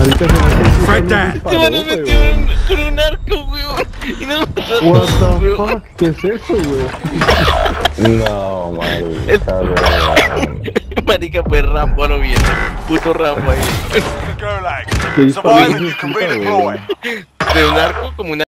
Marica, se me hace Right there. Se me disparó, metió con un arco, weón. Y nos mató a What the fuck? ¿Qué es eso, weón? No, marica, weón. Marica, fue Rambo a lo bien. Puto Rambo ahí. ¿Qué es weón? De un arco como una